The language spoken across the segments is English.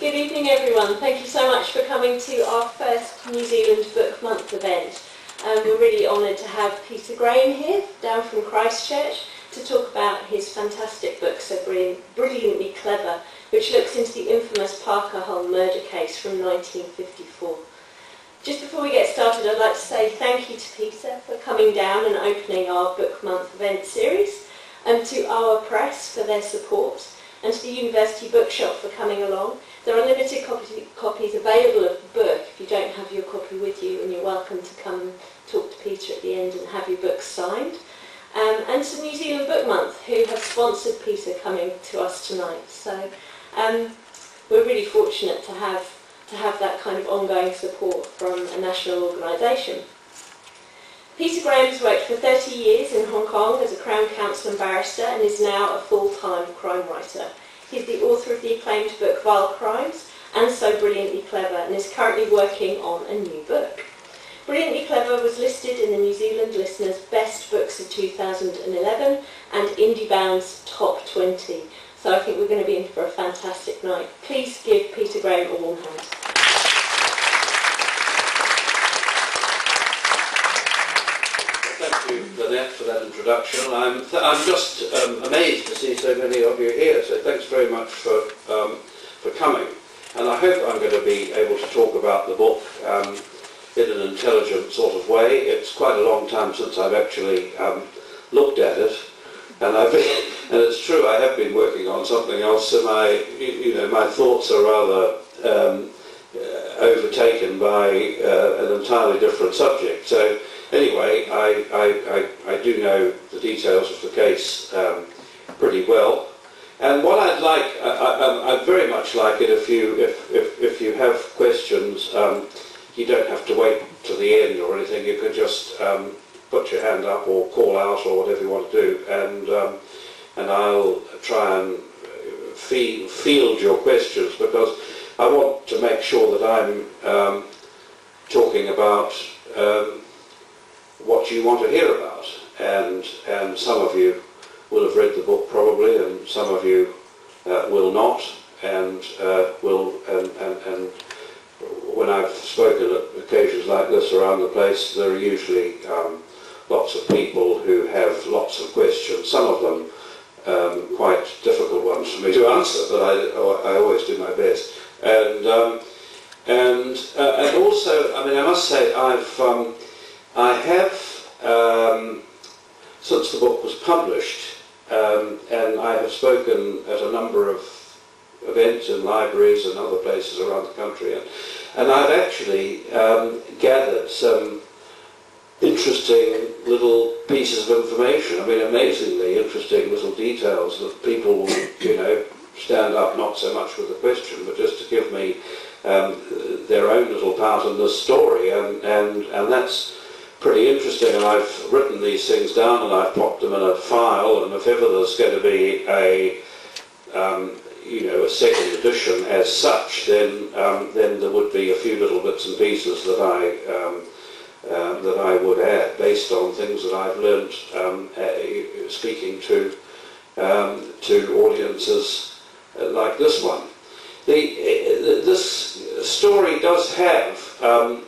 Good evening everyone. Thank you so much for coming to our first New Zealand Book Month event. Um, we're really honoured to have Peter Graham here, down from Christchurch, to talk about his fantastic book, So Brilliantly Clever, which looks into the infamous Parker Hulme murder case from 1954. Just before we get started, I'd like to say thank you to Peter for coming down and opening our Book Month event series, and to Awa Press for their support, and to the University Bookshop for coming along. There are limited copy, copies available of the book if you don't have your copy with you, and you're welcome to come and talk to Peter at the end and have your book signed. Um, and to New Zealand Book Month, who have sponsored Peter coming to us tonight. So um, we're really fortunate to have, to have that kind of ongoing support from a national organisation. Peter Graham has worked for 30 years in Hong Kong as a Crown Counsel and barrister and is now a full-time crime writer. He's the author of the acclaimed book Vile Crimes and So Brilliantly Clever and is currently working on a new book. Brilliantly Clever was listed in the New Zealand Listeners' Best Books of 2011 and IndieBound's Top 20. So I think we're going to be in for a fantastic night. Please give Peter Graham a warm hand. You, Lynette, for that introduction. I'm, I'm just um, amazed to see so many of you here, so thanks very much for, um, for coming. And I hope I'm going to be able to talk about the book um, in an intelligent sort of way. It's quite a long time since I've actually um, looked at it, and I've been, and it's true I have been working on something else, so my you know my thoughts are rather um, uh, overtaken by uh, an entirely different subject. So anyway, I, I, I, I, do know the details of the case um, pretty well. And what I'd like, I, would very much like it if you, if, if, if you have questions, um, you don't have to wait to the end or anything. You can just um, put your hand up or call out or whatever you want to do, and um, and I'll try and field your questions because I want to make sure that I'm um, talking about um, what you want to hear about, and and some of you will have read the book probably, and some of you uh, will not, and uh, will and, and, and when I've spoken at occasions like this around the place, there are usually um, lots of people who have lots of questions, some of them um, quite difficult ones for me to answer, but I, I always do my best. And, um, and, uh, and also, I mean, I must say, I've, um, I have, um, since the book was published, um, and I have spoken at a number of events in libraries and other places around the country. And, and I've actually um, gathered some interesting little pieces of information. I mean, amazingly interesting little details that people you know, stand up not so much with a question, but just to give me um, their own little part in this story. And, and, and that's pretty interesting. And I've written these things down and I've popped them in a file. And if ever there's going to be a um, you know, a second edition as such, then um, then there would be a few little bits and pieces that I um, uh, that I would add based on things that I've learned um, uh, speaking to um, to audiences uh, like this one. The, uh, this story does have um,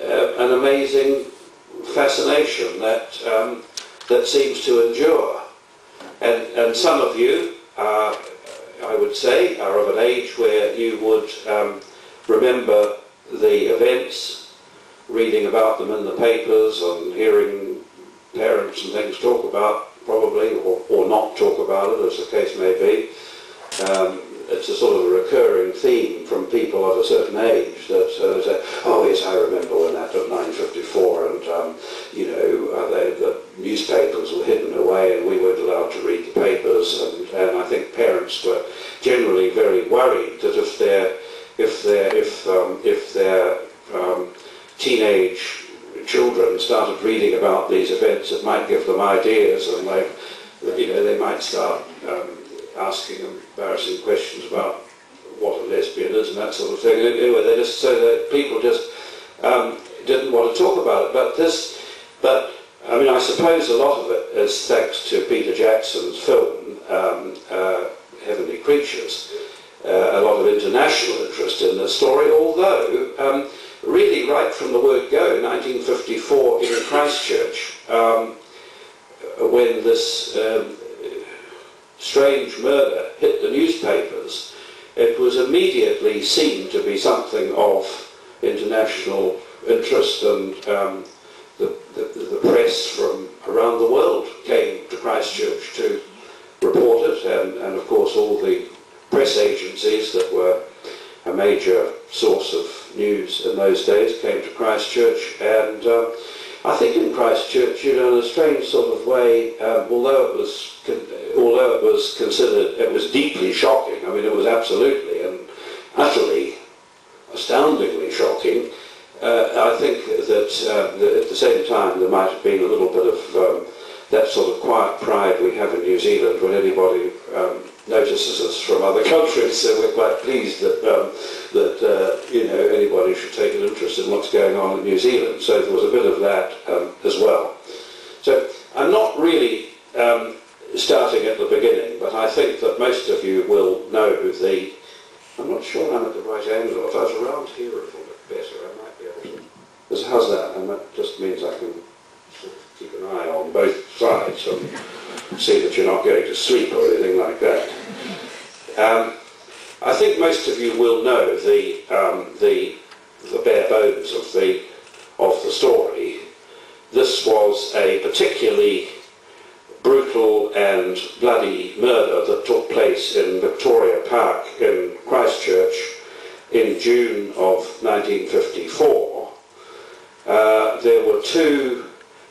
an amazing fascination that um, that seems to endure, and and some of you. are I would say, are of an age where you would um, remember the events, reading about them in the papers and hearing parents and things talk about probably or, or not talk about it as the case may be. Um, it's a sort of a recurring theme from people of a certain age that uh, say, oh yes, I remember when that was 1954 and, um, you know, uh, they, the newspapers were hidden away and we weren't allowed to read the papers. And, and I think parents were generally very worried that if their, if their, if, um, if their um, teenage children started reading about these events, it might give them ideas and they, you know, they might start um, asking embarrassing questions about what a lesbian is and that sort of thing. Anyway, they just so that people just um, didn't want to talk about it. But this, but I mean, I suppose a lot of it is thanks to Peter Jackson's film um, uh, Heavenly Creatures. uh, a lot of international interest in this story, although um, really right from the word go, 1954 in Christchurch, um, when this um, strange murder hit the newspapers, it was immediately seen to be something of international interest and um, the, the, the, press from around the world came to Christchurch to report it and, and of course all the press agencies that were a major source of news in those days came to Christchurch and uh, I think in Christchurch, you know, in a strange sort of way, um, although it was although it was considered, it was deeply shocking. I mean, it was absolutely and utterly, astoundingly shocking. Uh, I think that, uh, at the same time there might have been a little bit of um, that sort of quiet pride we have in New Zealand when anybody um, notices us from other countries, so we're quite pleased that, um, that uh, you know, anybody should take an interest in what's going on in New Zealand. So there was a bit of that um, as well. So I'm not really um, starting at the beginning, but I think that most of you will know who the... I'm not sure I'm at the right angle. If I was around here a little bit better, I might be able to... How's that? And that just means I can keep an eye on both sides and see that you're not going to sleep or anything like that. Um, I think most of you will know the, um, the, the bare bones of the, of the story. This was a particularly brutal and bloody murder that took place in Victoria Park in Christchurch in June of 1954. Uh, there were two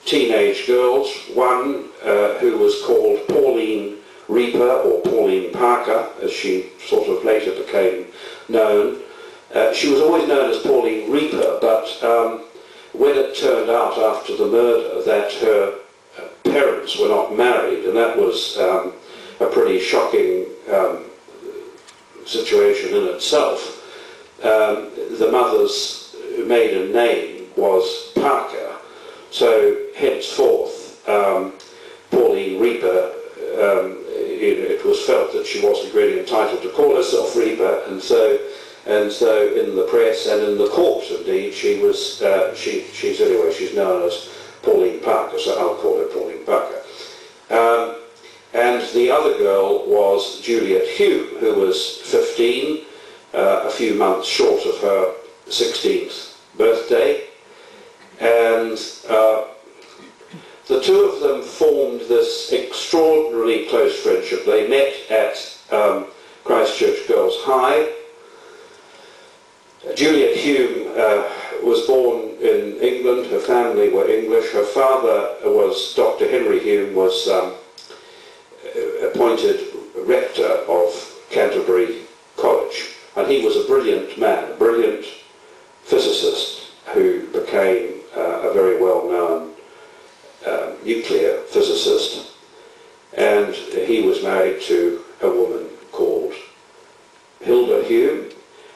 teenage girls, one uh, who was called Pauline Rieper, or Pauline Parker, as she sort of later became known. Uh, she was always known as Pauline Rieper, but um, when it turned out after the murder that her uh, parents were not married, and that was um, a pretty shocking um, situation in itself, um, the mother's maiden name was Parker, so henceforth, um, Pauline Rieper, um, it, was felt that she wasn't really entitled to call herself Rieper, and so and so in the press and in the court, indeed, she was uh, she she's anyway she's known as Pauline Parker, so I'll call her Pauline Parker. Um, and the other girl was Juliet Hulme, who was 15, uh, a few months short of her 16th birthday and uh, the two of them formed this extraordinarily close friendship. They met at um, Christchurch Girls High. Juliet Hulme uh, was born in England. Her family were English. Her father was Dr. Henry Hulme, was um, appointed rector of Canterbury College, and he was a brilliant man, a brilliant physicist who became uh, a very well-known nuclear physicist, and he was married to a woman called Hilda Hulme,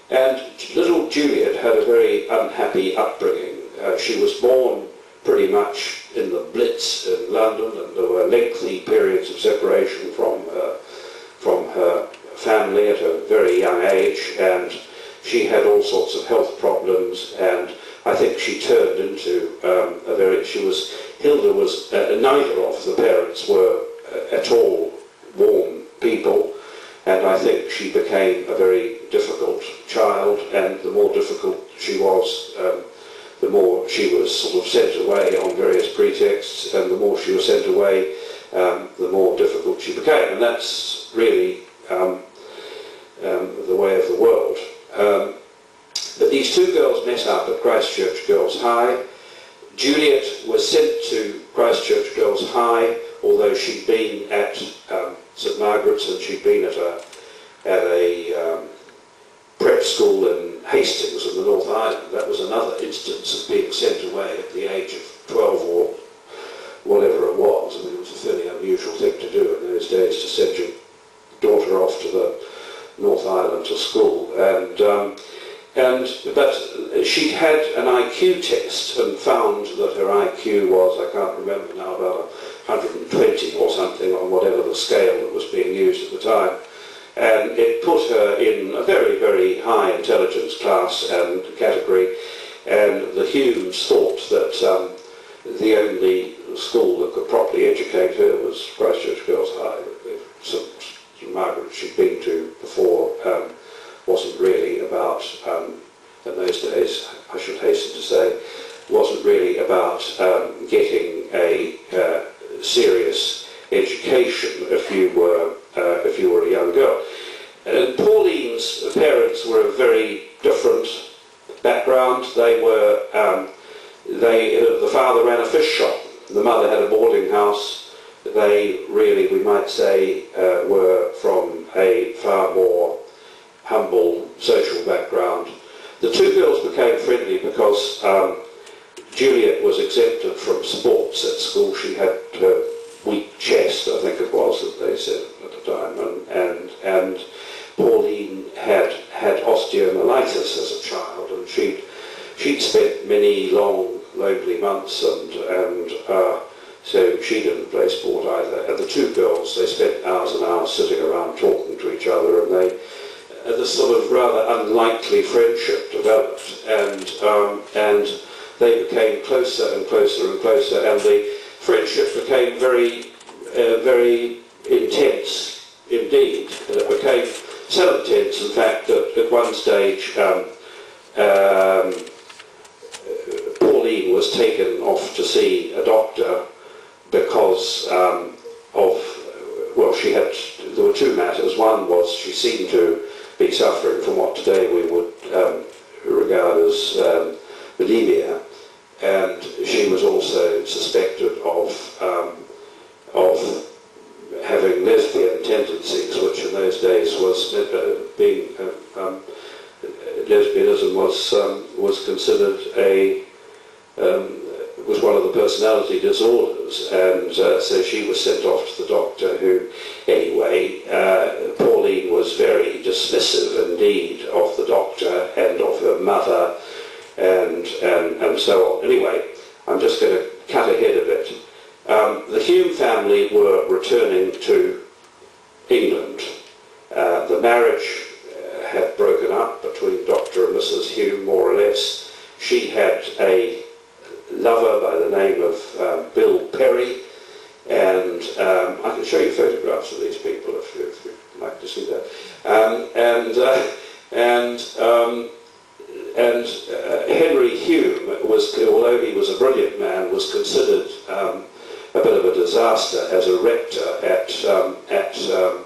and little Juliet had a very unhappy upbringing. Uh, she was born pretty much in the Blitz in London, and there were lengthy periods of separation from her, from her family at a very young age, and she had all sorts of health problems, and I think she turned into um, a very, she was, Hilda was, uh, neither of the parents were uh, at all warm people, and I think she became a very difficult child, and the more difficult she was, um, the more she was sort of sent away on various pretexts, and the more she was sent away, um, the more difficult she became, and that's really um, um the way of the world. Um, but these two girls met up at Christchurch Girls High. Juliet was sent to Christchurch Girls High, although she'd been at um, St Margaret's and she'd been at a, at a um, prep school in Hastings in the North Island. That was another instance of being sent away at the age of 12 or whatever it was. I mean, it was a fairly unusual thing to do in those days to send your daughter off to the North Island to school. And um, and, but she had an IQ test and found that her IQ was, I can't remember now, about 120 or something on whatever the scale that was being used at the time. and it put her in a very, very high intelligence class and category, and the Hulmes thought that um, the only school that could properly educate her was Christchurch Girls High. St Margaret she'd been to before um, wasn't really about, um, in those days, I should hasten to say, wasn't really about um, getting a uh, serious education if you were uh, if you were a young girl. And Pauline's parents were a very different background. They were um, they the father ran a fish shop. The mother had a boarding house. They really, we might say, uh, were from a far more humble social background. The two girls became friendly because um, Juliet was exempted from sports at school. She had her weak chest, I think it was, that they said at the time, and, and, and Pauline had had osteomyelitis as a child, and she'd, she'd spent many long, lonely months, and, and uh, so she didn't play sport either. And the two girls, they spent hours and hours sitting around talking to each other, and they, uh, sort of rather unlikely friendship developed, and, um, and they became closer and closer and closer, and the friendship became very, uh, very intense indeed. And it became so intense, in fact, that at one stage um, um, Pauline was taken off to see a doctor because um, of, well, she had, there were two matters. One was she seemed to be suffering from what today we would um, regard as um, bulimia, and she was also suspected of um, of having lesbian tendencies, which in those days was uh, being uh, um, lesbianism was um, was considered a um, was one of the personality disorders, and uh, so she was sent off to the doctor. Who, anyway, uh, Pauline was very dismissive indeed of the doctor and of her mother and, and, and so on. Anyway, I'm just going to cut ahead a bit. Um, the Hulme family were returning to England. Uh, the marriage uh, had broken up between Dr. and Mrs. Hulme, more or less. She had a lover by the name of um, Bill Perry, and um, I can show you photographs of these people if, if you'd like to see that. Um, and uh, and um, and uh, Henry Hulme was, although he was a brilliant man, was considered um, a bit of a disaster as a rector at, um, at, um,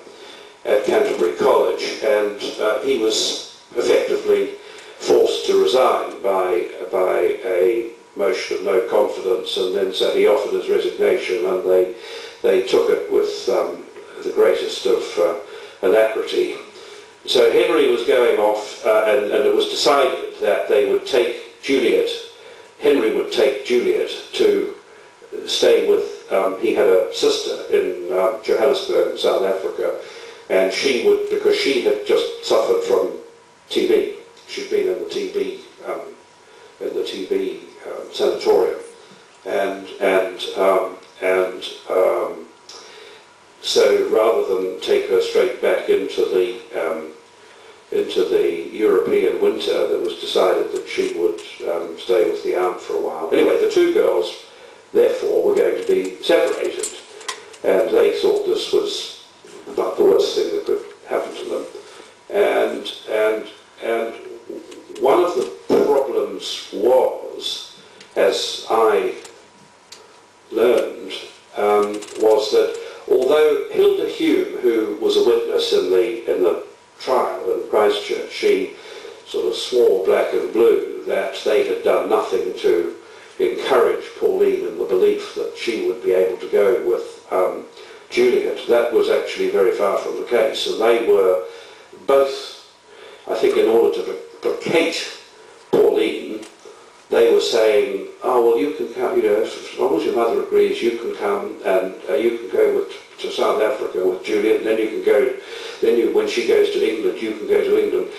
at Canterbury College, and uh, he was effectively forced to resign by, by a motion of no confidence, and then so he offered his resignation, and they, they took it with um, the greatest of uh, alacrity. So Henry was going off, uh, and, and, it was decided that they would take Juliet, Henry would take Juliet to stay with, um, he had a sister in uh, Johannesburg in South Africa, and she would, because she had just suffered from TB, she'd been in the TB, um, in the TB um, sanatorium, and, and, um, and um, so rather than take her straight back into the um, into the European winter, it was decided that she would um, stay with the aunt for a while. Anyway, the two girls, therefore, were going to be separated, and they thought this was about the worst thing that could happen to them. And and and one of the problems was, as I learned, um, was that although Hilda Hulme, who was a witness in the in the trial in Christchurch, she sort of swore black and blue that they had done nothing to encourage Pauline in the belief that she would be able to go with um, Juliet. That was actually very far from the case, and they were both, I think, in order to placate Pauline, they were saying, oh, well, you can come, you know, as long as your mother agrees, you can come and uh, you can go with, to South Africa with Juliet, and then you can go, then you, when she goes to England, you can go to England.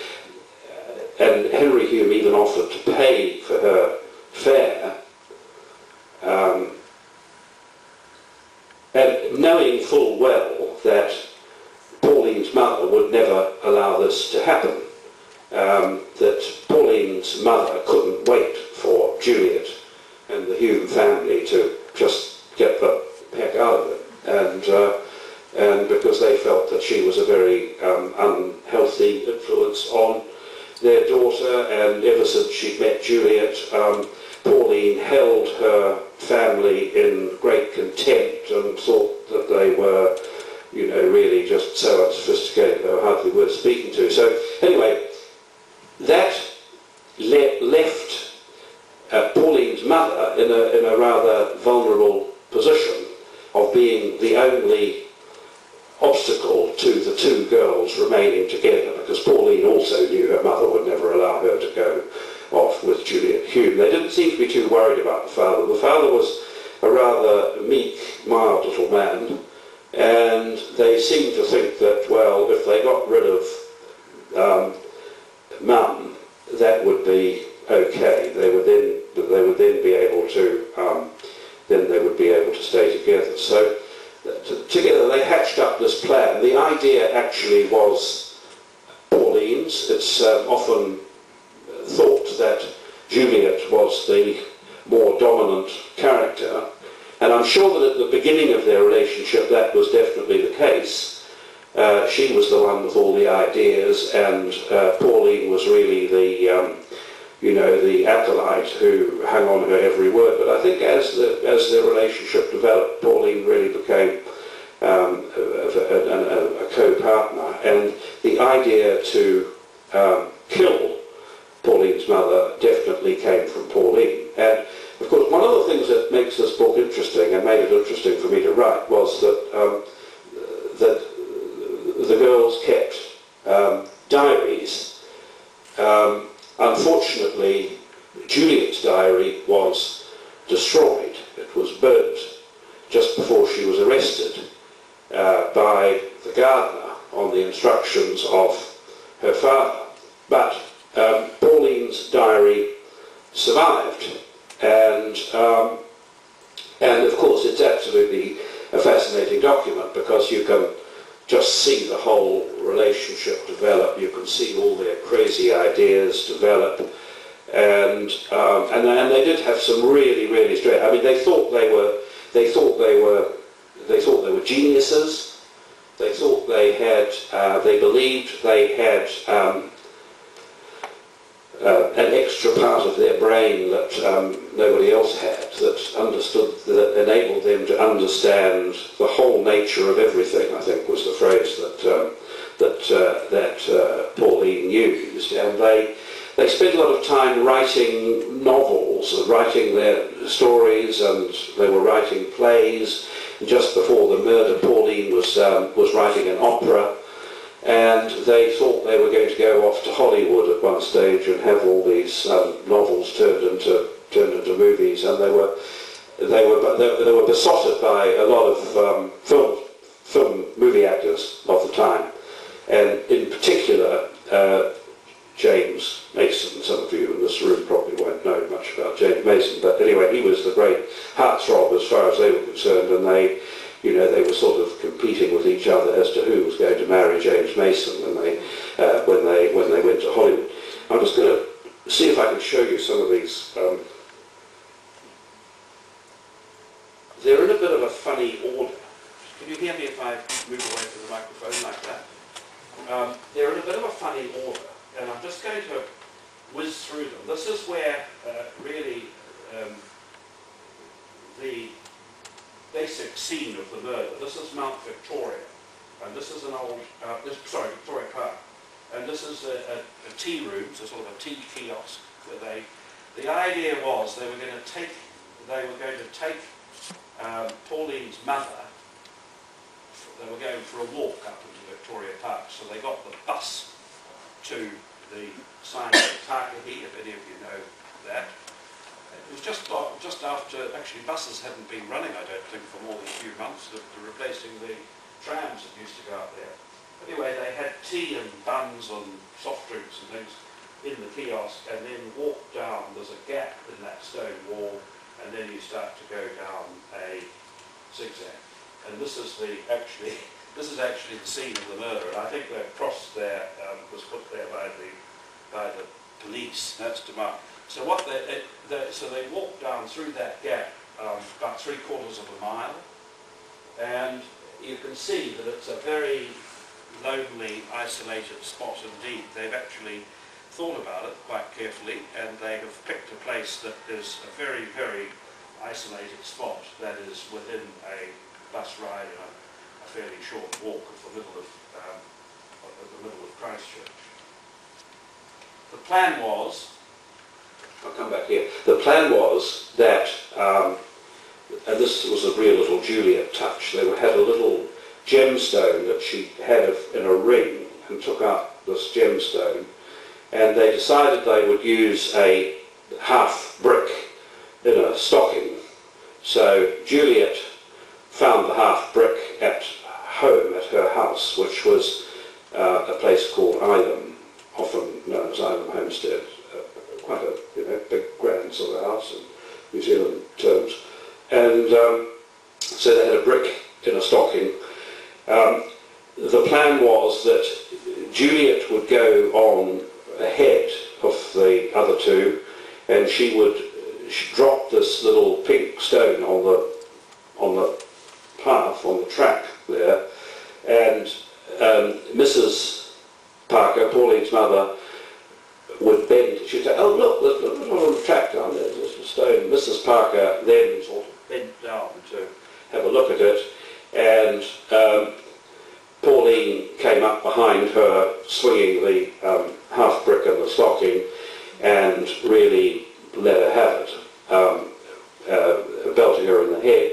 And Henry Hulme even offered to pay for her fare. Um, knowing full well that Pauline's mother would never allow this to happen, um, that Pauline's mother couldn't wait for Juliet and the Hulme family to just get the heck out of it. And, uh, and because they felt that she was a very um, unhealthy influence on their daughter, and ever since she'd met Juliet, um, Pauline held her family in great contempt and thought that they were, you know, really just so unsophisticated they were hardly worth speaking to. So anyway, that le- left uh, Pauline's mother in a, in a rather vulnerable position of being the only obstacle to the two girls remaining together because Pauline also knew her mother would never allow her to go off with Juliet Hulme. They didn't seem to be too worried about the father. The father was a rather meek, mild little man and they seemed to think that, well, if they got rid of um, mum, that would be okay. They would then, they would then be able to, um, then they would be able to stay together. So together they hatched up this plan. The idea actually was Pauline's. It's um, often thought that Juliet was the more dominant character, and I'm sure that at the beginning of their relationship that was definitely the case. Uh, she was the one with all the ideas, and uh, Pauline was really the, um, you know, the acolyte who hung on her every word. But I think as the as their relationship developed, Pauline really became um, a, a, a, co-partner, and the idea to um, kill Pauline's mother definitely came from Pauline. And of course, one of the things that makes this book interesting and made it interesting for me to write was that um, that the girls kept um, diaries. Um, unfortunately, Juliet's diary was destroyed. It was burnt just before she was arrested uh, by the gardener on the instructions of her father. But um, Pauline's diary survived, and um, and of course it's absolutely a fascinating document because you can just see the whole relationship develop. You can see all their crazy ideas develop, and um, and, and they did have some really really straight. I mean, they thought they were they thought they were they thought they were geniuses. They thought they had uh, they believed they had um, uh, an extra part of their brain that um, nobody else had, that understood, that enabled them to understand the whole nature of everything. I think was the phrase that um, that uh, that uh, Pauline used, and they they spent a lot of time writing novels, and writing their stories, and they were writing plays. Just before the murder, Pauline was um, was writing an opera and they thought they were going to go off to Hollywood at one stage and have all these um, novels turned into turned into movies, and they were they were they, were besotted by a lot of um, film film movie actors of the time, and in particular. Uh, James Mason, some of you in this room probably won't know much about James Mason, but anyway, he was the great heartthrob as far as they were concerned, and they you know, they were sort of competing with each other as to who was going to marry James Mason when they, uh, when they, when they went to Hollywood. I'm just going to see if I can show you some of these. Um, they're in a bit of a funny order. Can you hear me if I move away from the microphone like that? Um, they're in a bit of a funny order, and I'm just going to whiz through them. This is where uh, really um, the basic scene of the murder. This is Mount Victoria, and this is an old, uh, this, sorry, Victoria Park, and this is a, a, a tea room, so sort of a tea kiosk where they, the idea was they were going to take, they were going to take um, Pauline's mother, they were going for a walk up into Victoria Park, so they got the bus to the sign of Takahe, if any of you know that, it was just just after, actually buses hadn't been running, I don't think, for more than a few months, replacing the trams that used to go up there. Anyway, they had tea and buns and soft drinks and things in the kiosk and then walk down, there's a gap in that stone wall and then you start to go down a zigzag. And this is the actually this is actually the scene of the murder and I think the cross there um, was put there by the by the police. That's Demar. So what they, they, they, so they walked down through that gap um, about three quarters of a mile, and you can see that it's a very lonely, isolated spot indeed. They've actually thought about it quite carefully, and they have picked a place that is a very, very isolated spot that is within a bus ride and a, a fairly short walk of the middle of, um, of the middle of Christchurch. The plan was, I'll come back here, the plan was that, um, and this was a real little Juliet touch, they had a little gemstone that she had in a ring and took out this gemstone. And they decided they would use a half brick in a stocking. So Juliet found the half brick at home at her house, which was uh, a place called Ilam, often known as Ilam Homestead, quite a you know, big grand sort of house in New Zealand terms. And um, so they had a brick in a stocking. Um, the plan was that Juliet would go on ahead of the other two, and she would she drop this little pink stone on the on the path on the track there, and um, Mrs. Parker, Pauline's mother, would bend. She'd say, "Oh look, look, look, look on the track down there. There's a stone." Mrs. Parker then sort of bent down to have a look at it, and um, Pauline came up behind her, swinging the um, half brick and the stocking, and really let her have it, um, uh, belting her in the head.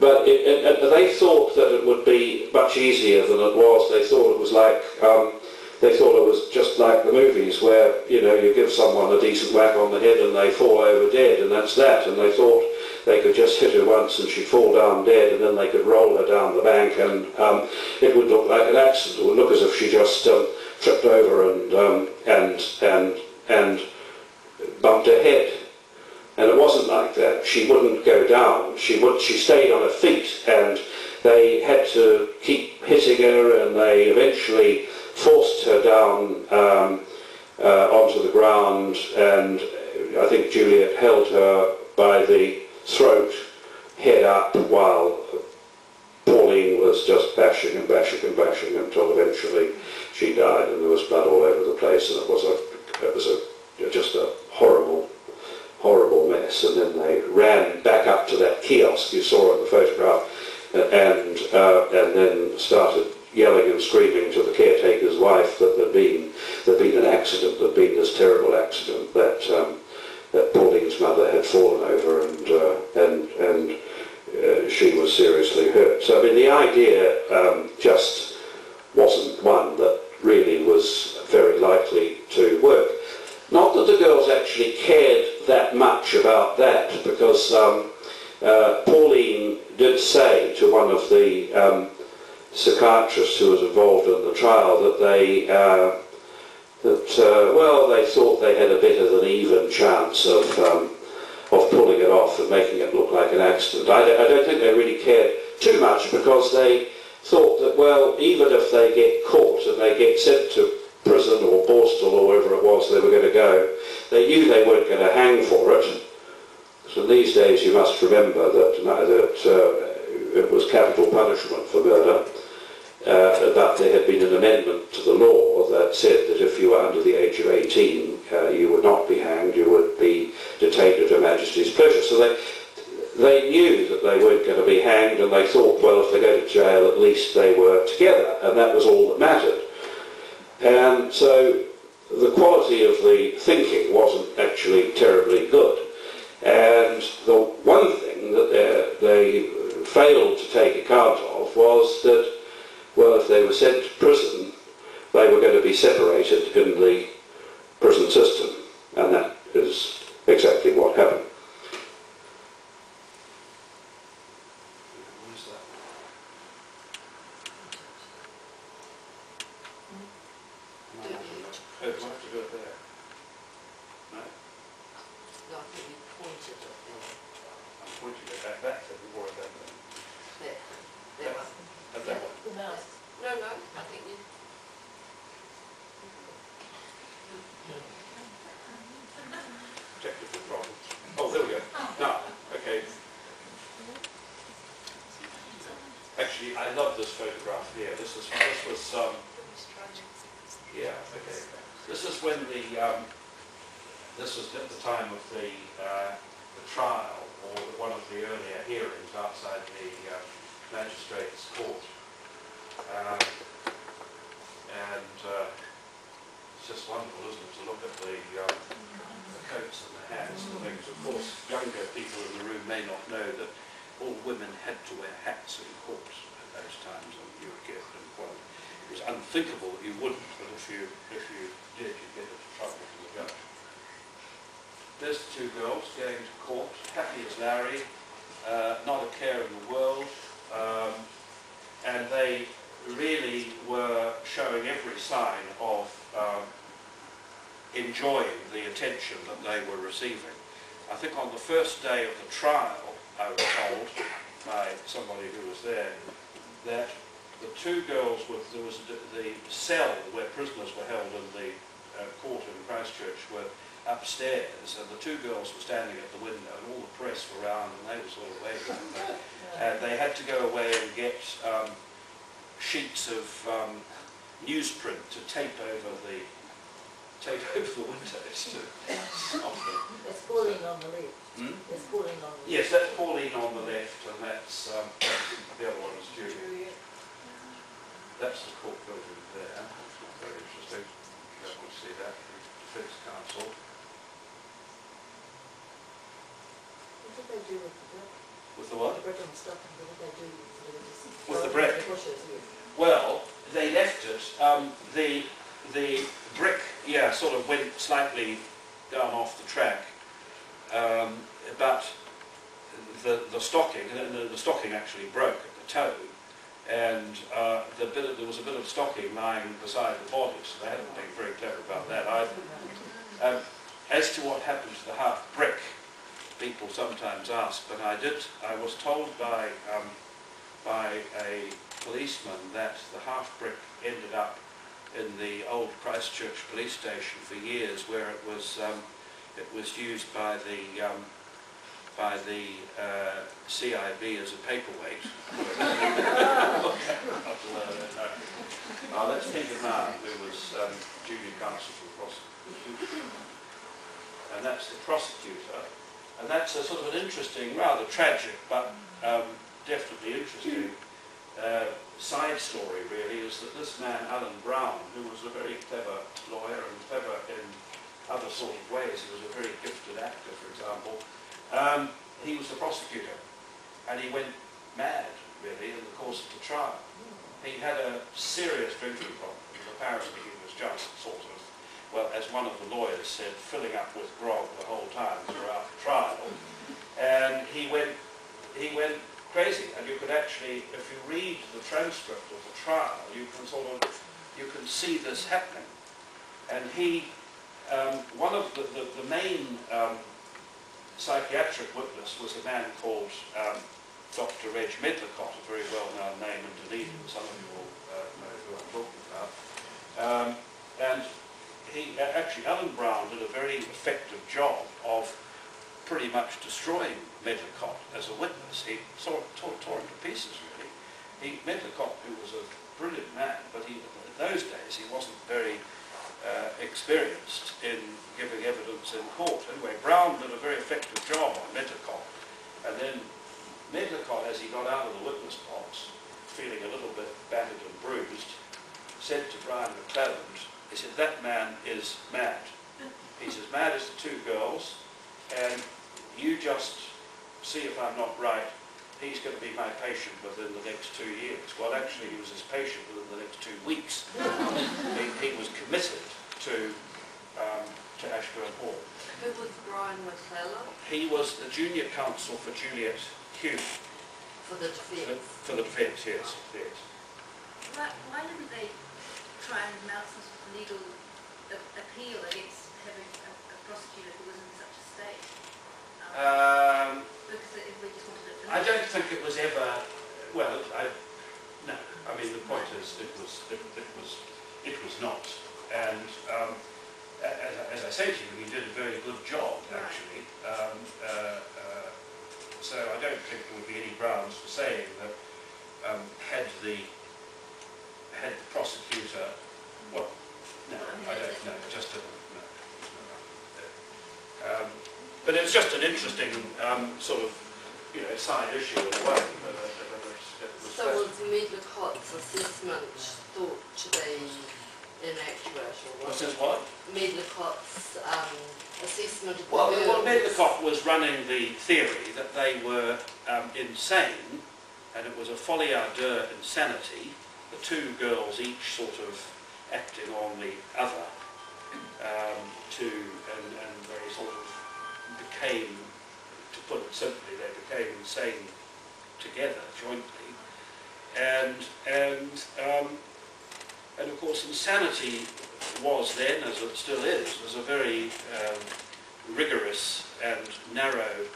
But it, it, they thought that it would be much easier than it was. They thought it was like um, they thought it was just like the movies where you know you give someone a decent whack on the head and they fall over dead, and that's that. And they thought they could just hit her once and she'd fall down dead, and then they could roll her down the bank, and um, it would look like an accident. It would look as if she just um, tripped over and um, and and and bumped her head. And it wasn't like that. She wouldn't go down. She would. She stayed on her feet, and they had to keep hitting her, and they eventually forced her down um, uh, onto the ground. And I think Juliet held her by the throat, head up, while Pauline was just bashing and bashing and bashing until eventually she died, and there was blood all over the place, and it was a, it was a, just a horrible, horrible mess. And then they ran back up to that kiosk you saw in the photograph, and uh, and then started yelling and screaming to the caretaker's wife that there'd been there'd been an accident, there'd been this terrible accident that um, that Pauline's mother had fallen over and uh, and and uh, she was seriously hurt. So I mean the idea um, just wasn't one that really was very likely to work. Not that the girls actually cared that much about that, because um, uh, Pauline did say to one of the psychiatrists who was involved in the trial that they uh, that uh, well they thought they had a better than even chance of um, of pulling it off and making it look like an accident. I, I don't think they really cared too much because they thought that, well, even if they get caught and they get sent to prison or Borstal or wherever it was they were going to go, they knew they weren't going to hang for it. So these days you must remember that, that uh, it was capital punishment for murder, uh, that there had been an amendment to the law that said that if you were under the age of 18, uh, you would not be hanged, you would be detained at Her Majesty's pleasure. So they, they knew that they weren't going to be hanged and they thought, well, if they go to jail, at least they were together, and that was all that mattered. And so the quality of the thinking wasn't actually terribly good. And the one thing that they failed to take account of was that, well, if they were sent to prison, they were going to be separated in the prison system. And that is exactly what happened. Oh, do I have to go there? No? No, I think you pointed at the, I'm pointing it back, back to before I done that. there, there one. At that one. The mouse. No, no, I think you, this photograph here. This is this was um, yeah okay. This is when the um, this was at the time of the uh, the trial or one of the earlier hearings outside the uh, magistrates' court. Um, and uh, it's just wonderful, isn't it, to look at the, um, the coats and the hats and things. Of course, younger people in the room may not know that all women had to wear hats in court those times, and you would get quite. It was unthinkable that you wouldn't, but if you if you did, you'd get into trouble the judge. There's the two girls going to court, happy as Larry, uh, not a care in the world, um, and they really were showing every sign of um, enjoying the attention that they were receiving. I think on the first day of the trial, I was told by somebody who was there, that the two girls with, there was the, cell where prisoners were held in the uh, court in Christchurch were upstairs and the two girls were standing at the window and all the press were around and they were sort of waving. And they had to go away and get um, sheets of um, newsprint to tape over the tape over the windows to stop. It's falling on the left. Hmm? It's falling on the Yes, that's Pauline on the left, and that's um, the other one is Julie. That's the court building there. It's not Very interesting. You don't want to see that. The Defence Counsel. What did they do with the brick? With the what? The brick and stuff, what did they do with it? Just With the throw brick? bushes, yes. Well, they left it. Um, the the brick, yeah, sort of went slightly down off the track, um, but the the stocking, the, the stocking actually broke at the toe, and uh, the bit of, there was a bit of stocking lying beside the body, so they hadn't been very clever about that either. Um, as to what happened to the half brick, people sometimes ask, but I did. I was told by um, by a policeman that the half brick ended up in the old Christchurch police station for years, where it was um, it was used by the um, by the uh, CIB as a paperweight. uh, let's Peter Mahon, who was um, junior counsel for the prosecution, and that's the prosecutor, and that's a sort of an interesting, rather tragic, but um, definitely interesting uh, side story really is that this man, Alan Brown, who was a very clever lawyer and clever in other sort of ways, he was a very gifted actor, for example, um, he was the prosecutor. And he went mad, really, in the course of the trial. He had a serious drinking problem, apparently he was just sort of, well, as one of the lawyers said, filling up with grog the whole time throughout the trial. And he went, he went crazy. And you could actually, if you read the transcript of the trial, you can sort of, you can see this happening. And he, um, one of the, the, the main um, psychiatric witness was a man called um, Dr. Reg Medlicott, a very well-known name in Dunedin. Some of you will uh, know who I'm talking about. Um, and he, actually, Alan Brown did a very effective job of pretty much destroying Medlicott as a witness. He sort tore, tore him to pieces, really. He, Medlicott, who was a brilliant man, but he, in those days he wasn't very uh, experienced in giving evidence in court. Anyway, Brown did a very effective job on Medlicott. And then Medlicott, as he got out of the witness box, feeling a little bit battered and bruised, said to Brian McClelland, he said, that man is mad. He's as mad as the two girls, and you just see if I'm not right, he's going to be my patient within the next two years. Well, actually, he was his patient within the next two weeks. he, he was committed to, um, to Ashburn Hall. Who was Brian McClelland He was the junior counsel for Juliet Hulme, for the defence? for the defence, yes, yes. Why, why didn't they try and mount some sort of legal appeal against having a, a prosecutor who was in such a state? Um, because they, they just wanted it. I don't think it was ever, well, I, no, I mean, the point is, it was, it, it was, it was not. And um, as, I- as I say to you, he did a very good job, actually. Um, uh, uh, so I don't think there would be any grounds for saying that um, had the head prosecutor, well, no, I don't know, just a, no, no. Um, but it's just an interesting um, sort of, you know, side issue in a way. But, uh, but it's- it was So was Medlicott's assessment thought to be inaccurate or what? this what? Medlicott's um, assessment of Well, well, Medlicott was running the theory that they were um, insane, and it was a folie à deux insanity. The two girls each sort of acting on the other, um, to and, and they sort of became, to put it simply, they became insane together jointly, and and um, and of course insanity was then, as it still is, was a very um, rigorous and narrow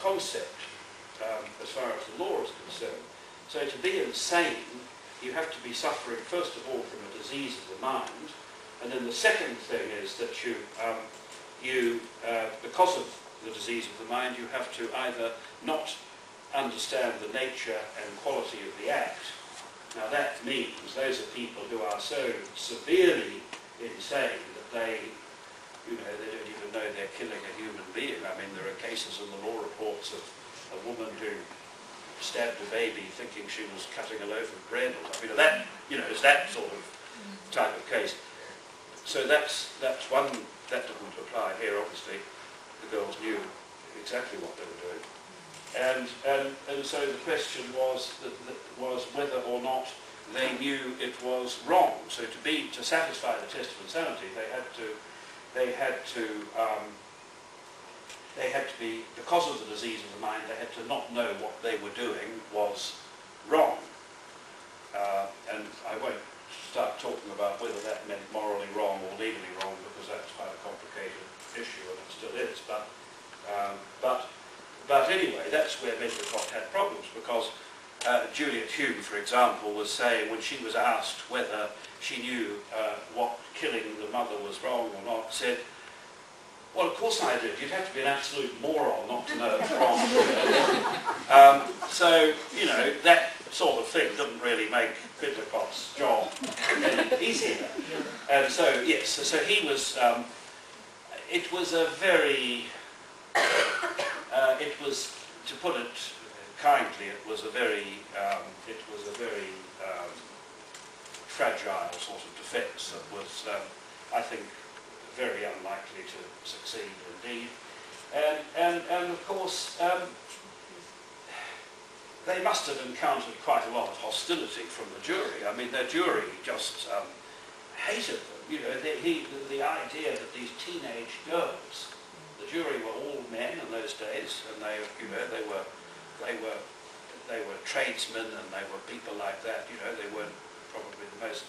concept um, as far as the law is concerned. So to be insane, you have to be suffering first of all from a disease of the mind, and then the second thing is that you, um, you uh, because of the disease of the mind, you have to either not understand the nature and quality of the act. Now that means those are people who are so severely insane that they you know, they don't even know they're killing a human being. I mean, there are cases in the law reports of a woman who stabbed a baby thinking she was cutting a loaf of bread or something. That, you know, is that sort of type of case. So that's, that's one, that doesn't apply here, obviously. The girls knew exactly what they were doing. And, and, and so the question was, that, that was whether or not they knew it was wrong. So to be, to satisfy the test of insanity, they had to they had to um, they had to be because of the disease of the mind they had to not know what they were doing was wrong uh, and I won't start talking about whether that meant morally wrong or legally wrong because that's quite a complicated issue and it still is but um, but but anyway that's where Medlicott had problems because uh, Juliet Hulme, for example, was saying when she was asked whether she knew uh, what killing the mother was wrong or not, said, well, of course I did. You'd have to be an absolute moron not to know it's wrong. um, so, you know, that sort of thing didn't really make Medlicott's job he's here. And so, yes, so, so he was, um, it was a very, uh, it was, to put it kindly, it was a very, um, it was a very um, fragile sort of defence that was, um, I think, very unlikely to succeed indeed. And, and, and of course, um, they must have encountered quite a lot of hostility from the jury. I mean, their jury just um, hated them. You know, they, he, the, the idea that these teenage girls, the jury were all men in those days, and they, you know, they were they were they were tradesmen and they were people like that. You know, they weren't probably the most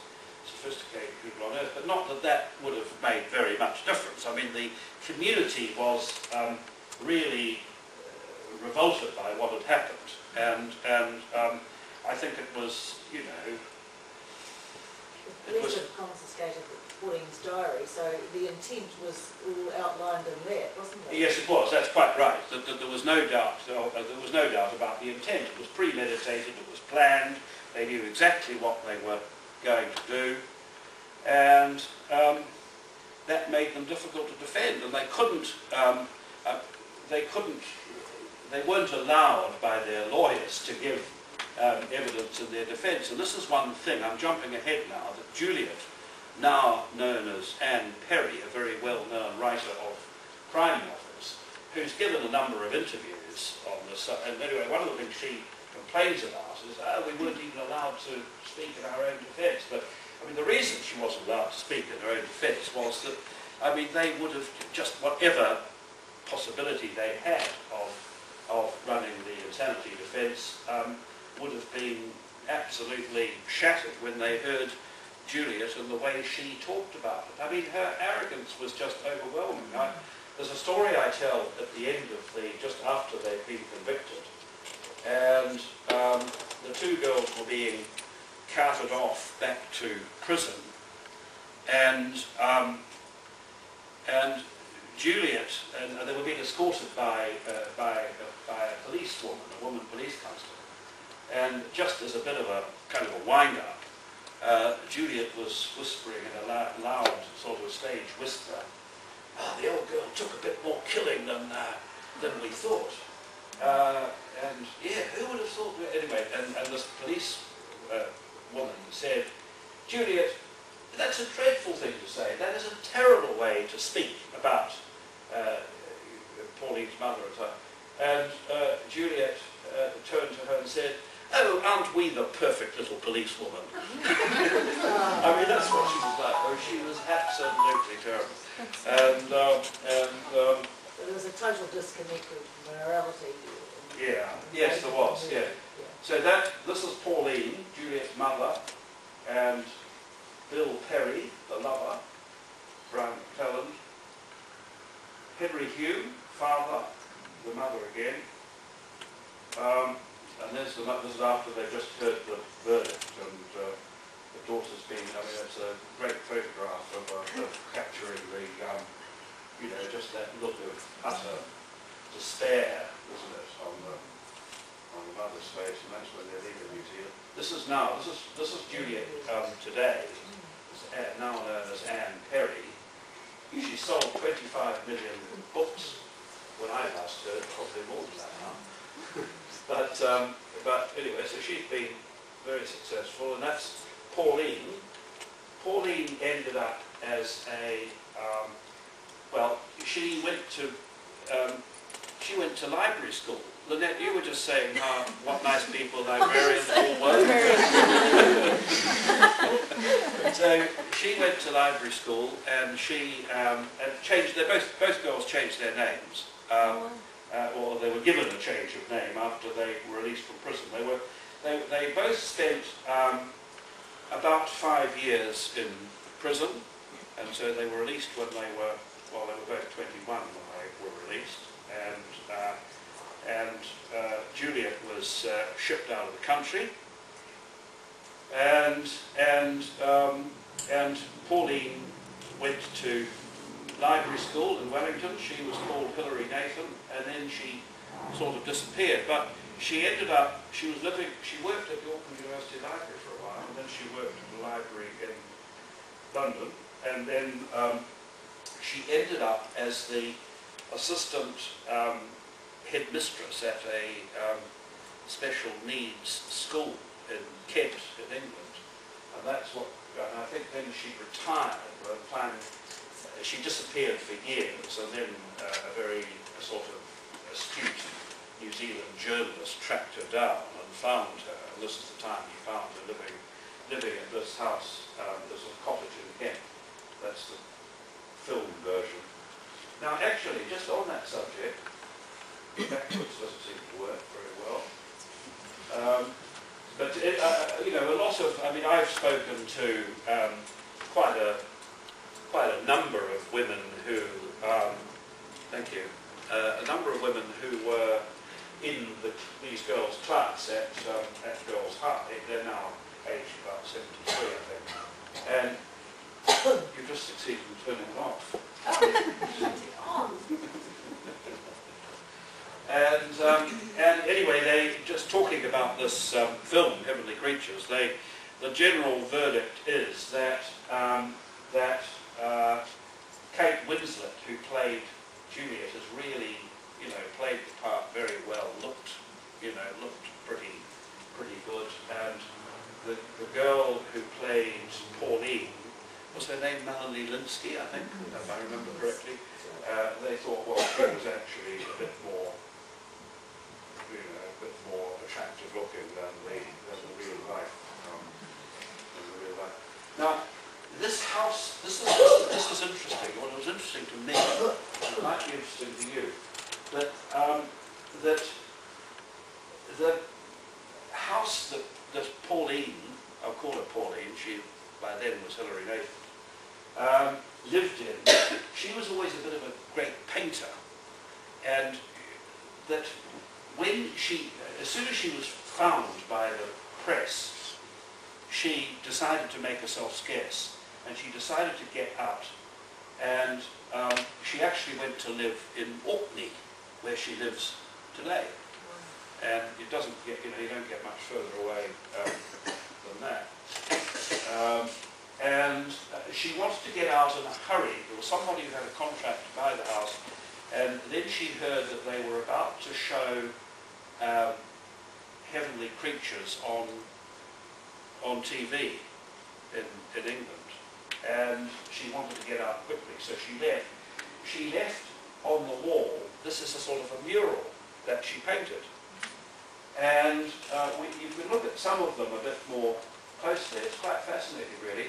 sophisticated people on earth, but not that that would have made very much difference. I mean, the community was um, really uh, revolted by what had happened, and and um, I think it was, you know, The police have confiscated Pauline's diary, so the intent was all outlined in that, wasn't it? Yes, it was. That's quite right. That, that there was no doubt. Uh, there was no doubt about the intent. It was premeditated. It was planned. They knew exactly what they were going to do, and um, that made them difficult to defend. And they couldn't. Um, uh, they couldn't. They weren't allowed by their lawyers to give um, evidence in their defence. And this is one thing. I'm jumping ahead now. That Juliet now known as Anne Perry, a very well-known writer of crime novels, who's given a number of interviews on this. Uh, and anyway, one of the things she complains about is, oh, we weren't even allowed to speak in our own defence. But, I mean, the reason she wasn't allowed to speak in her own defence was that, I mean, they would have just whatever possibility they had of, of running the insanity defence um, would have been absolutely shattered when they heard Juliet and the way she talked about it. I mean, her arrogance was just overwhelming. I, there's a story I tell at the end of the, just after they've been convicted, and um, the two girls were being carted off back to prison, and um, and Juliet, and, they were being escorted by uh, by uh, by a policewoman, a woman police constable, And just as a bit of a kind of a wind-up, uh, Juliet was whispering in a loud, loud sort of stage whisper, ah, the old girl took a bit more killing than, uh, than we thought. Uh, and yeah, who would have thought, anyway, and, and this police uh, woman said, Juliet, that's a dreadful thing to say. That is a terrible way to speak about uh, Pauline's mother. at her." And uh, Juliet uh, turned to her and said, oh, aren't we the perfect little policewoman? I mean, that's what she was like. Oh, she was absolutely terrible. And, um, and um, There was a total disconnect of morality. yeah, yes, there was, yeah. So that, this is Pauline, Juliet's mother, and Bill Perry, the lover, Brian McClelland, Henry Hulme, father, the mother again. Um, and this, is ano- this is after they've just heard the verdict, and uh, the daughter's been, I mean, it's a great photograph of, uh, of capturing the, um, you know, just that look of utter despair, isn't it, on the, on the mother's face, and that's when they're leaving New Zealand. This is now, this is, this is Juliet um, today, now known as Anne Perry. She sold 25 million books when I last heard, probably more than that now. but, um, but anyway, so she's been very successful, and that's Pauline. Pauline ended up as a, um, well, she went to, um, she went to library school. Lynette, you were just saying how, what nice people librarians all were. so she went to library school and she um, and changed. They both both girls changed their names, um, uh, or they were given a change of name after they were released from prison. They were they, they both spent um, about five years in prison, and so they were released when they were well they were both 21 when they were released, and uh, and uh, Juliet was uh, shipped out of the country and and um, and Pauline went to library school in Wellington. She was called Hilary Nathan, and then she sort of disappeared. But she ended up. She was living. She worked at the Auckland University Library for a while, and then she worked at the library in London, and then um, she ended up as the assistant um, headmistress at a um, special needs school in Kent, in England. And that's what, and I think then she retired, she disappeared for years, and then uh, a very a sort of astute New Zealand journalist tracked her down and found her, and this is the time he found her living, living in this house, um, little cottage in Kent. That's the film version. Now actually, just on that subject, backwards doesn't seem to work very well. Um, but it, uh, you know, a lot of. I mean, I've spoken to um, quite a quite a number of women who. Um, thank you. Uh, a number of women who were in the, these girls' class at um, at Girls' High. They're now aged about 73, I think. And you just succeeded in turning off. And, um, and anyway, they just talking about this um, film, Heavenly Creatures. They, the general verdict is that um, that uh, Kate Winslet, who played Juliet, has really, you know, played the part very well. Looked, you know, looked pretty, pretty good. And the, the girl who played Pauline was her name Melanie Lynskey, I think, if I remember correctly. Uh, they thought, well, she was actually a bit more you know, a bit more attractive looking than the, than the real life. Um, than the real life. Now, this house, this is, this is interesting. What was interesting to me, and it might be interesting to you, that, um, that the house that, that Pauline, I'll call her Pauline, she by then was Hilary Nathan, um, lived in, she was always a bit of a great painter. And that when she, as soon as she was found by the press, she decided to make herself scarce, and she decided to get out. And um, she actually went to live in Orkney, where she lives today. and it doesn't get, you know, you don't get much further away um, than that. Um, and uh, she wanted to get out in a hurry. There was somebody who had a contract to buy the house, and then she heard that they were about to show um, heavenly creatures on on TV in, in England, and she wanted to get out quickly, so she left. She left on the wall. This is a sort of a mural that she painted, and uh, we, you can look at some of them a bit more closely. It's quite fascinating, really.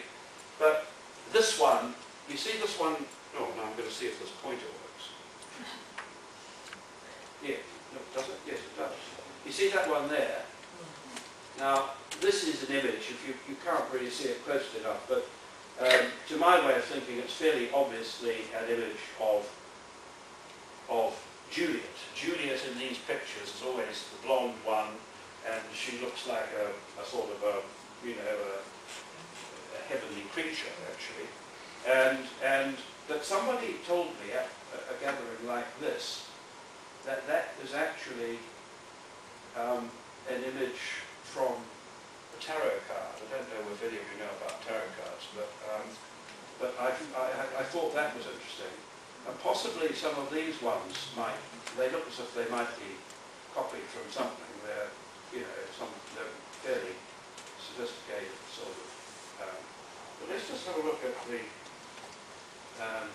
But this one, you see this one. Oh, now I'm going to see if this pointer works. Yeah, no, does it? Yes, it does. You see that one there? Now, this is an image, if you, you can't really see it close enough, but um, to my way of thinking, it's fairly obviously an image of, of Juliet. Juliet in these pictures is always the blonde one, and she looks like a, a sort of a, you know, a heavenly creature, actually. And, and that somebody told me at a, gathering like this, that that is actually um, an image from a tarot card. I don't know if any of you know about tarot cards, but um, but I, I, I thought that was interesting. And possibly some of these ones might, they look as if they might be copied from something. They're, you know, some, they're fairly sophisticated sort of. But let's just have a look at the, um,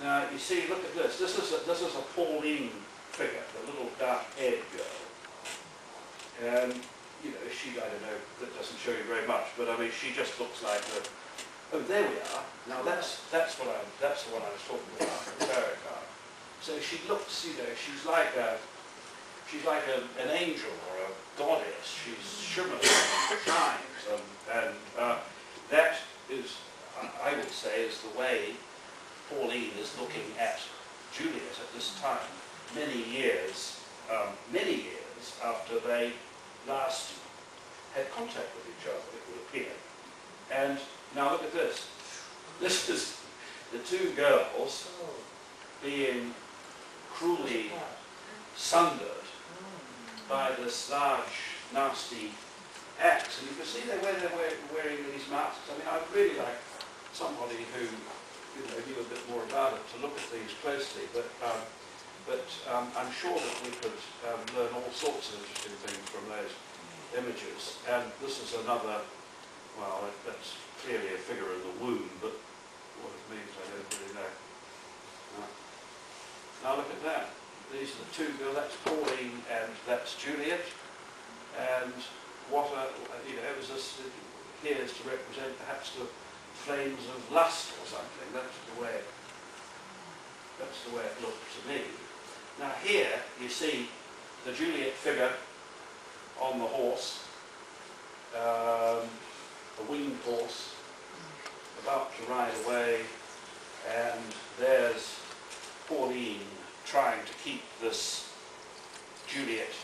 now you see, look at this. This is a, this is a Pauline figure, the little dark-haired girl. And, you know, she, I don't know, that doesn't show you very much, but I mean, she just looks like a, oh, there we are. Now that's, that's what I, that's the one I was talking about, the. So she looks, you know, she's like a, she's like a, an angel or a goddess. She's shimmers and shines, and, and uh, that is, I would say, is the way Pauline is looking at Juliet at this time, many years, um, many years after they last had contact with each other, it would appear. And now look at this. This is the two girls being cruelly sundered by this large, nasty axe. And you can see they're wearing these masks. I mean, I'd really like somebody who you know, knew a bit more about it to look at these closely. But, um, but um, I'm sure that we could um, learn all sorts of interesting things from those images. And this is another, well, that- that's clearly a figure in the womb, but what it means I don't really know. Uh, now look at that. These are the two girls, that's Pauline and that's Juliet. And what a, you know, is this, it appears to represent perhaps the flames of lust or something. That's the way, that's the way it looked to me. Now here you see the Juliet figure on the horse, um, a winged horse, about to ride away, and there's Pauline trying to keep this Juliet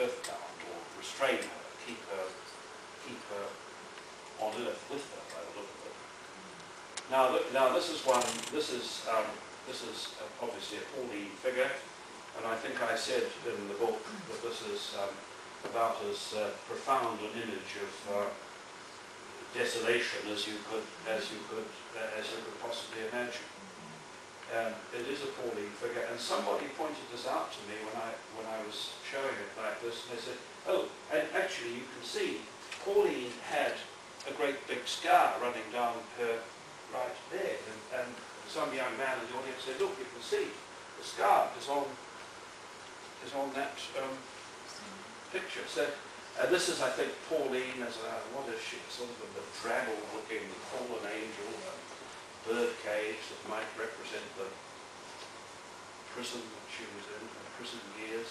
earthbound restrain her, keep her, keep her on earth with her by the look of it. Now, now this is one, this is, um, this is uh, obviously a Pauline figure, and I think I said in the book that this is um, about as uh, profound an image of uh, desolation as you could, as you could, uh, as you could possibly imagine. Um, it is a Pauline figure, and somebody pointed this out to me when I when I was showing it like this, and they said, "Oh, and actually, you can see Pauline had a great big scar running down her right leg, and, and some young man in the audience said, "Look, you can see the scar is on is on that um, picture." So, and this is, I think, Pauline as a what is she? Sort of a bedraggled-looking fallen angel. Um, bird cage that might represent the prison that she was in, her prison years.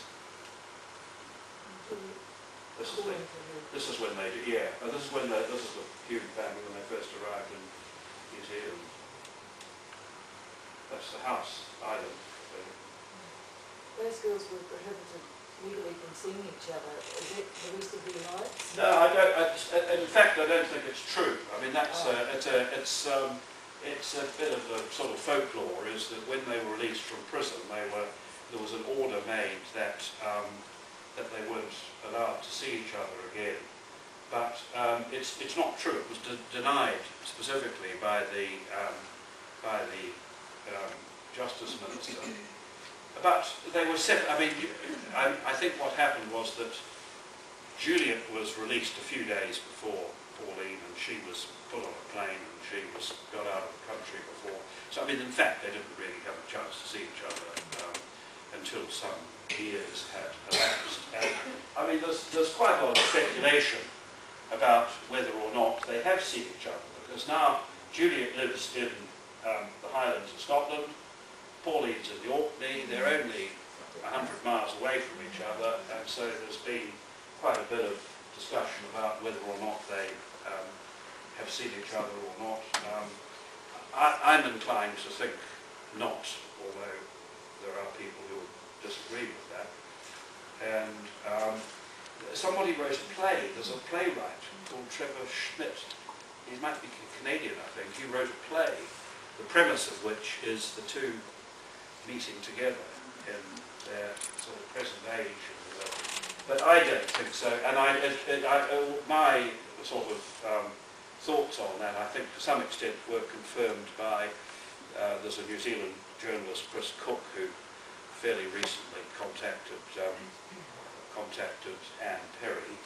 This is, the, this is when they, do- yeah, this is when the, this is the Hulme family when they first arrived in New Zealand. That's the house Ilam. Those girls were prohibited legally from seeing each other. Is it the rest of their lives? No, I don't. I, in fact, I don't think it's true. I mean, that's Oh. a, it's a, it's um, it's a bit of a sort of folklore. Is that when they were released from prison, they were there was an order made that um, that they weren't allowed to see each other again. But um, it's it's not true. It was de- denied specifically by the um, by the um, justice minister. But they were sep- I mean, I, I think what happened was that Juliet was released a few days before Pauline, and she was put on a plane, and she was got out of the country before. So I mean, in fact, they didn't really have a chance to see each other um, until some years had elapsed. And I mean, there's there's quite a lot of speculation about whether or not they have seen each other, because now Juliet lives in um, the Highlands of Scotland, Pauline's in the Orkney, they're only 100 miles away from each other, and so there's been quite a bit of discussion about whether or not they um, have seen each other or not. Um, I, I'm inclined to think not, although there are people who disagree with that. And um, somebody wrote a play, there's a playwright called Trevor Schmidt. He might be Canadian, I think. He wrote a play, the premise of which is the two meeting together in their sort of present age. But I don't think so. And I, it, it, I, my sort of um, thoughts on that, I think to some extent were confirmed by, uh, there's a New Zealand journalist, Chris Cook, who fairly recently contacted, um, contacted Anne Perry,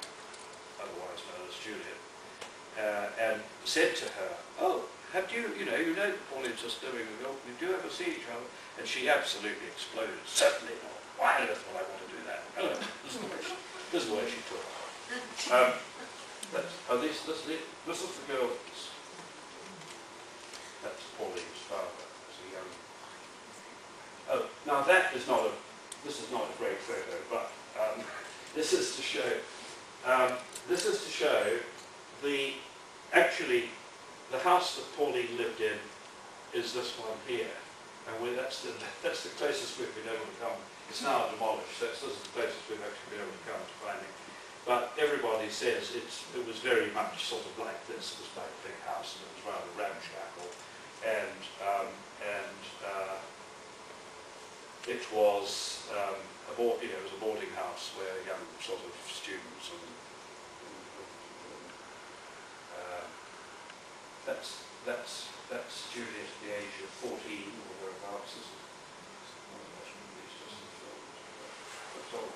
otherwise known as Juliet, uh, and said to her, oh, have you, you know, you know Pauline's just doing a film, do you ever see each other? And she absolutely exploded, certainly not. Why on earth would I want to do that? This, is the way she, this is the way she talks. Um, oh, this, this, this is the girl that's, that's Pauline's father, as a young Oh, now that is not a, this is not a great photo, but um, this is to show, um, this is to show the, actually, the house that Pauline lived in is this one here. And we, that's, the, that's the closest we've been able to come. It's now demolished, so this is the closest we've actually been able to come to finding. But everybody says it's, it was very much sort of like this. It was like a big house and it was rather ramshackle. And, um, and uh, it was um, a board, you know, it was a boarding house where young sort of students and, and, and uh, that's that's that's Juliet at the age of 14 or thereabouts. Is. That's all.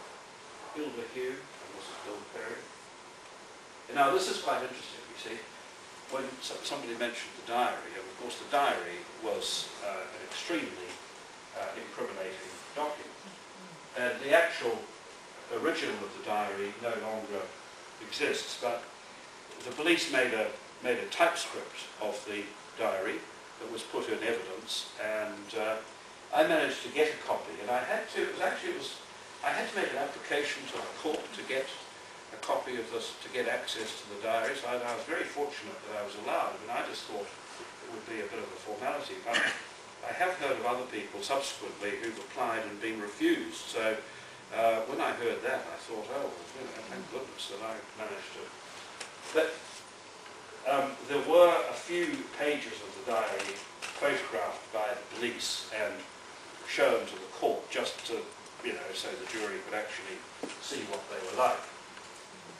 Hugh and this is Bill Perry. Now this is quite interesting. You see, when somebody mentioned the diary, and of course the diary was uh, an extremely uh, incriminating document. And the actual original of the diary no longer exists, but the police made a, made a typescript of the diary that was put in evidence, and uh, I managed to get a copy, and I had to, it was actually, it was, I had to make an application to the court to get a copy of this, to get access to the diary, so I, I was very fortunate that I was allowed, I mean, I just thought it would be a bit of a formality, but I have heard of other people subsequently who've applied and been refused. So uh, when I heard that, I thought, oh, well, you know, thank goodness that I managed to. But um, there were a few pages of the diary photographed by the police and shown to the court just to, you know, so the jury could actually see what they were like.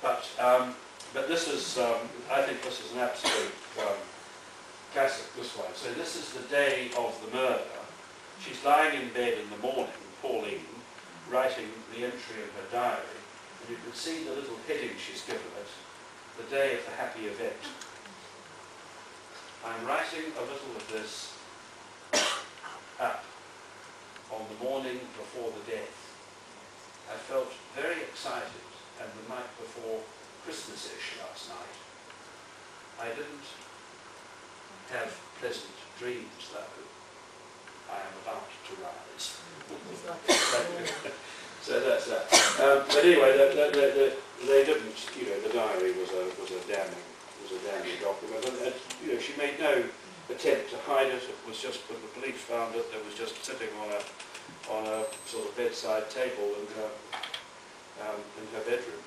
But um, but this is, um, I think this is an absolute um, classic, this way. So this is the day of the murder. She's lying in bed in the morning, Pauline, writing the entry in her diary, and you can see the little heading she's given it, the day of the happy event. I'm writing a little of this up on the morning before the death. I felt very excited, and the night before Christmas-ish last night, I didn't have pleasant dreams though. I am about to rise. So that's that. Um, but anyway, the, the, the, the, they didn't, you know, the diary was a, was a damning, was a damning document. And, and, you know, she made no attempt to hide it. It was just when the police found it, it was just sitting on a, on a sort of bedside table in her, um, in her bedroom.